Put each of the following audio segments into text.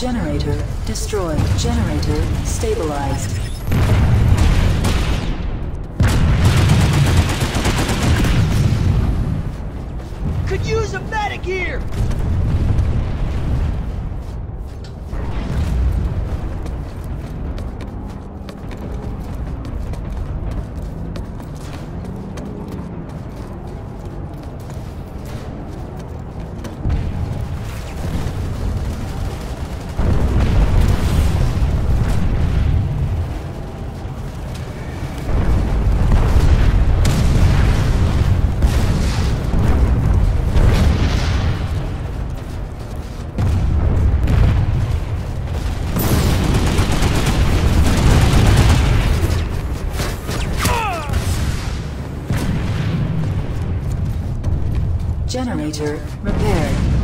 Generator destroyed. Generator stabilized. Could use a medic here! Generator repaired.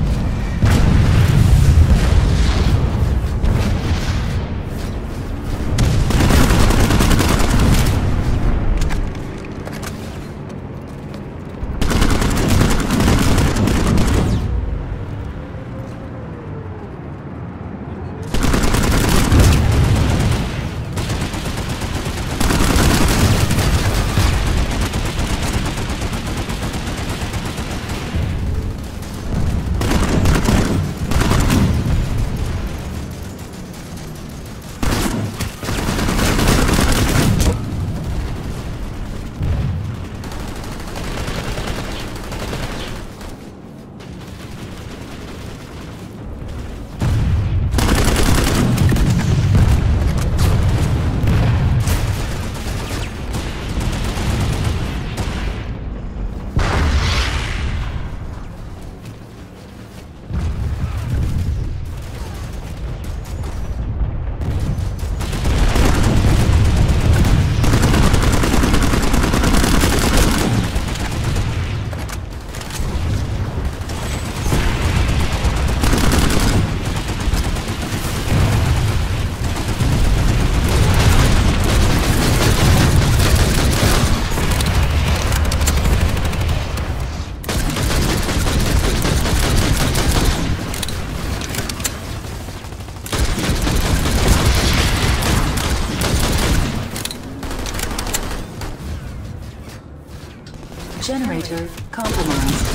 Generator compromised.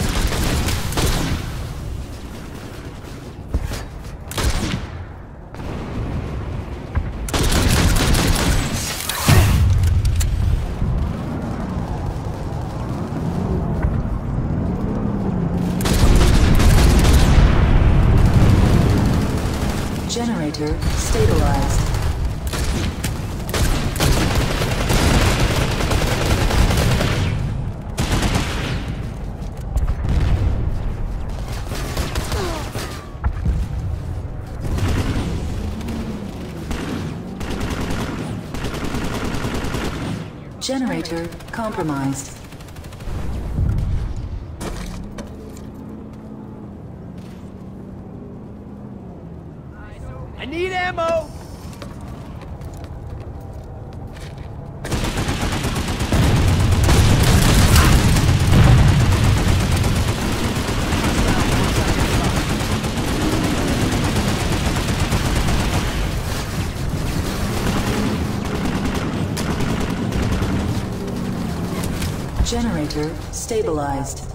Generator stabilized. Generator compromised. I need ammo! Generator stabilized.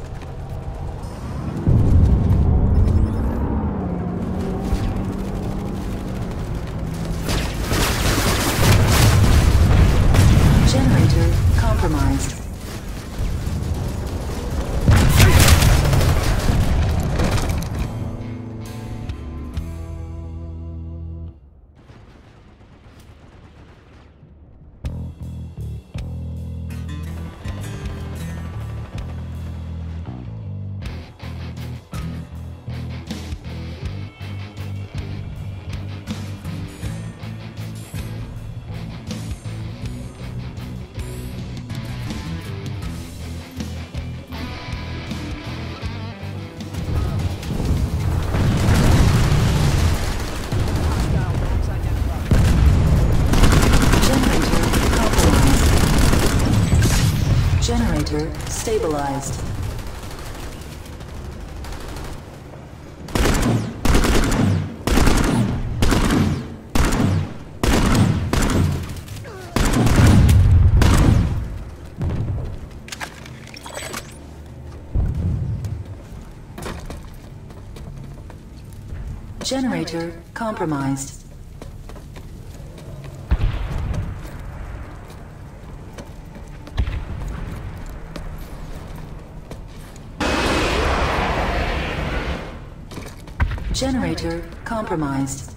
Generator stabilized. Generator compromised. Generator compromised.